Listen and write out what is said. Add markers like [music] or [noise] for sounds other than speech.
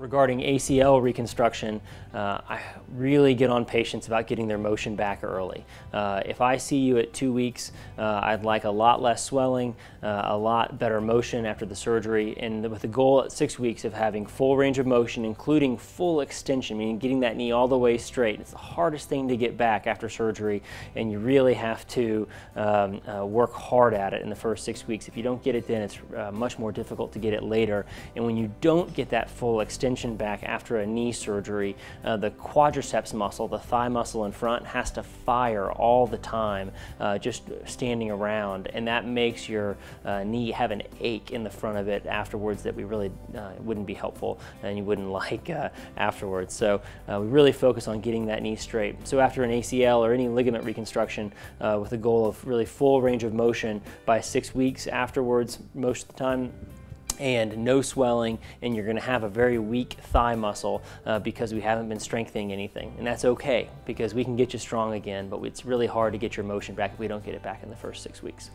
Regarding ACL reconstruction, uh, I really get on patients about getting their motion back early. Uh, if I see you at two weeks, uh, I'd like a lot less swelling, uh, a lot better motion after the surgery, and with the goal at six weeks of having full range of motion, including full extension, meaning getting that knee all the way straight. It's the hardest thing to get back after surgery, and you really have to um, uh, work hard at it in the first six weeks. If you don't get it then, it's uh, much more difficult to get it later. And when you don't get that full extension, extension back after a knee surgery, uh, the quadriceps muscle, the thigh muscle in front, has to fire all the time uh, just standing around. And that makes your uh, knee have an ache in the front of it afterwards that we really uh, wouldn't be helpful and you wouldn't [laughs] like uh, afterwards. So we really focus on getting that knee straight. So after an ACL or any ligament reconstruction with the goal of really full range of motion by six weeks afterwards, most of the time and no swelling, and you're gonna have a very weak thigh muscle uh, because we haven't been strengthening anything. And that's okay because we can get you strong again, but it's really hard to get your motion back if we don't get it back in the first six weeks.